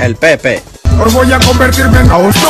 El Pepe. Hoy voy a convertirme en Augusto.